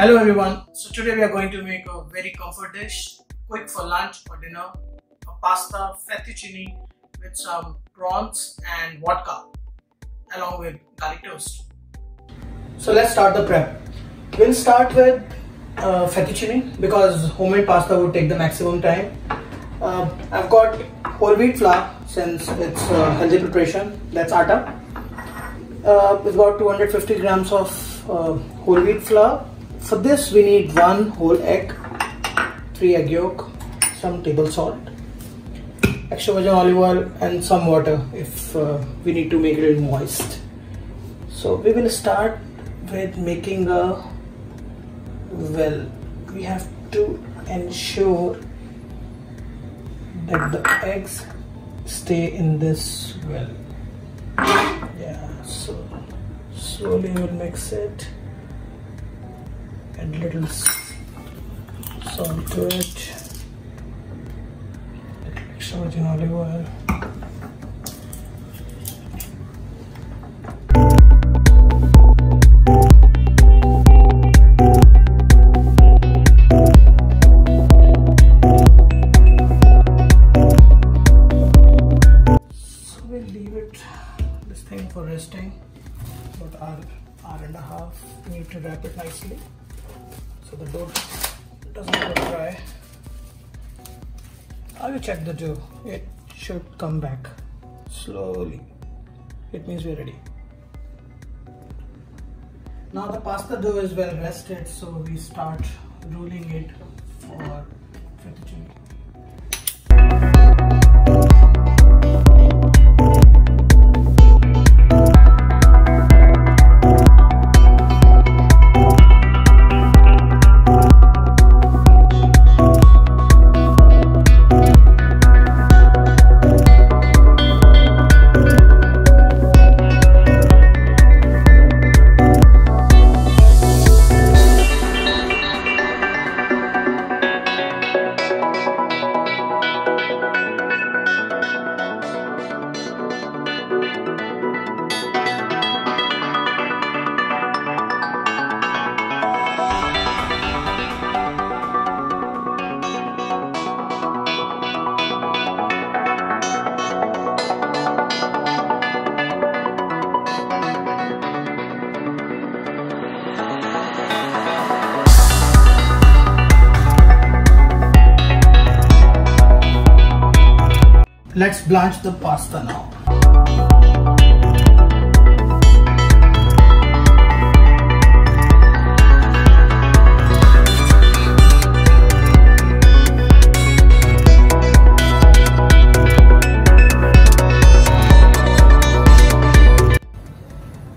Hello everyone. So today we are going to make a very comfort dish, quick for lunch or dinner, a pasta fettuccine with some prawns and vodka along with garlic toast. So let's start the prep. We'll start with uh, fettuccine because homemade pasta would take the maximum time. Uh, I've got whole wheat flour since it's a healthy preparation. That's atta. Uh, we've got 250 grams of uh, whole wheat flour for this we need one whole egg, three egg yolk, some table salt, extra virgin olive oil and some water if uh, we need to make it moist. So we will start with making a well. We have to ensure that the eggs stay in this well. Yeah, so slowly we'll mix it add little salt to it. Extra virgin olive oil need to wrap it nicely so the dough doesn't go dry. I will check the dough. It should come back slowly. It means we're ready. Now the pasta dough is well rested, so we start rolling it for blanch the pasta now.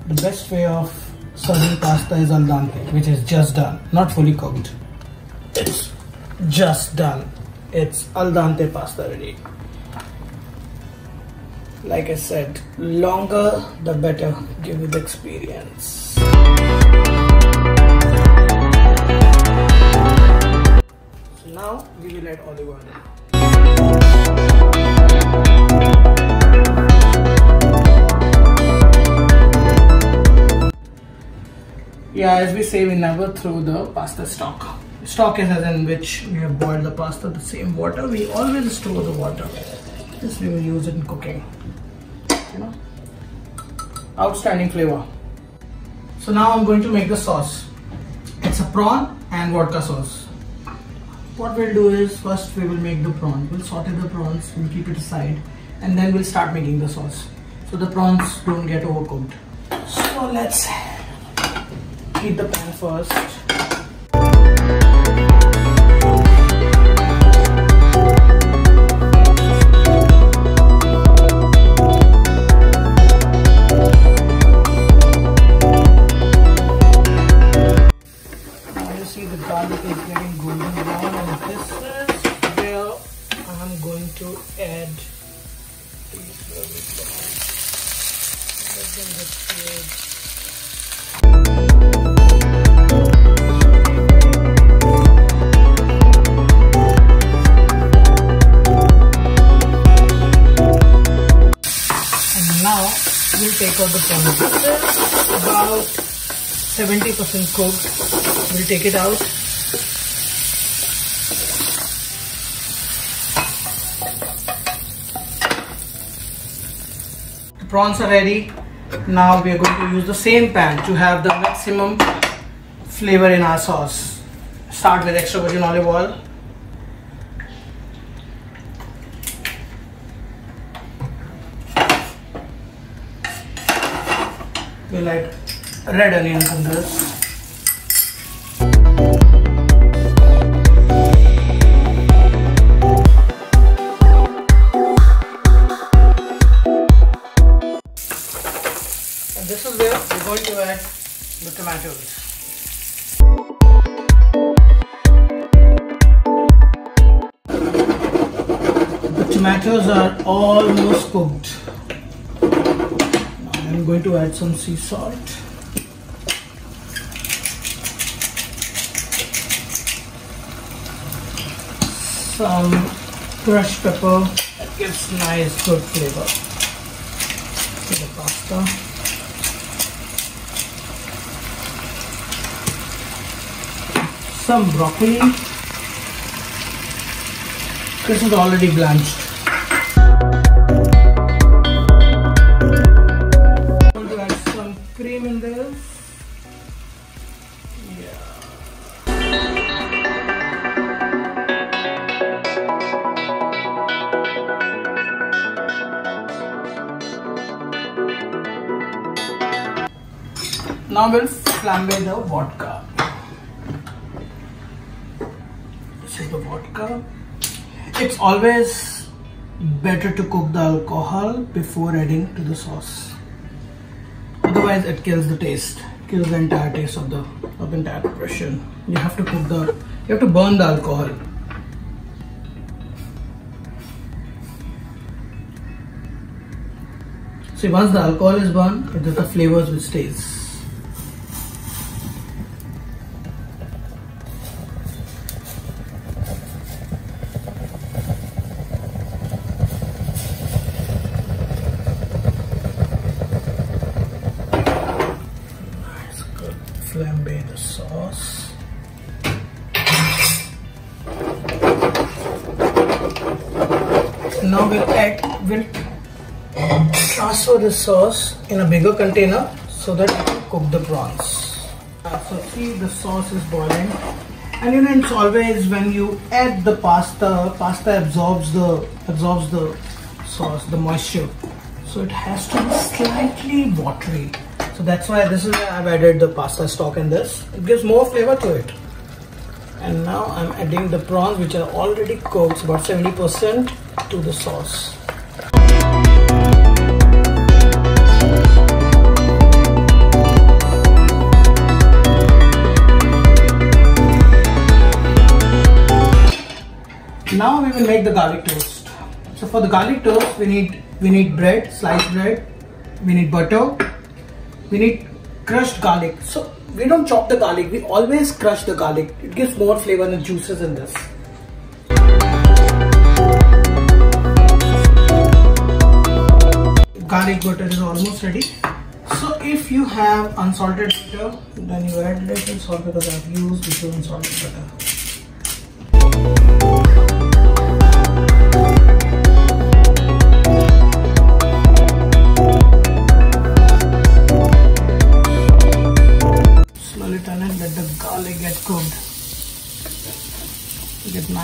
The best way of serving pasta is al dente, which is just done, not fully cooked. It's just done. It's al dente pasta ready like I said, longer the better. Give you the experience. So now we will add olive oil. Yeah, as we say, we never throw the pasta stock. Stock is as in which we have boiled the pasta, the same water. We always store the water. This we will use in cooking outstanding flavor. So now i'm going to make the sauce. It's a prawn and vodka sauce. What we'll do is first we will make the prawn. We'll saute the prawns we'll keep it aside and then we'll start making the sauce. So the prawns don't get overcooked. So let's heat the pan first to add these little seared. And now we'll take out the prawns. About 70% cooked. We'll take it out. Prawns are ready. Now we are going to use the same pan to have the maximum flavor in our sauce. Start with extra virgin olive oil. We'll add red onions in this. Tomatoes are almost cooked. Now I'm going to add some sea salt. Some crushed pepper that gives nice good flavor to the pasta. some broccoli. This is already blanched. Now we'll flambe the vodka. This is the vodka. It's always better to cook the alcohol before adding to the sauce. Otherwise, it kills the taste, kills the entire taste of the of the entire preparation. You have to cook the, you have to burn the alcohol. See, once the alcohol is burned, it is the flavors which stays. Flambe the sauce. Now we'll add, we'll transfer the sauce in a bigger container so that we can cook the prawns. Uh, so see the sauce is boiling and you know it's always when you add the pasta, pasta absorbs the absorbs the sauce, the moisture. So it has to be slightly watery. So that's why this is why I've added the pasta stock in this. It gives more flavor to it. And now I'm adding the prawns which are already cooked about 70% to the sauce. Now we will make the garlic toast. So for the garlic toast we need we need bread, sliced bread, we need butter, we need crushed garlic. So we don't chop the garlic, we always crush the garlic. It gives more flavor and juices in this. Garlic butter is almost ready. So if you have unsalted butter, then you add little salt because I've used little unsalted butter.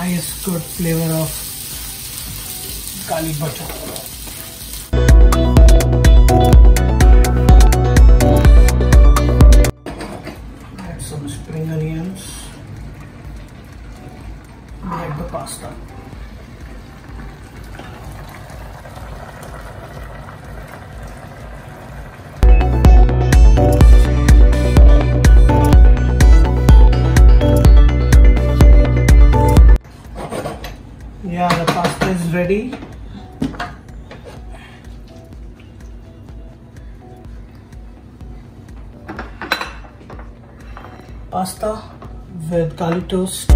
Nice good flavor of garlic butter. Ready. Pasta with garlic toast.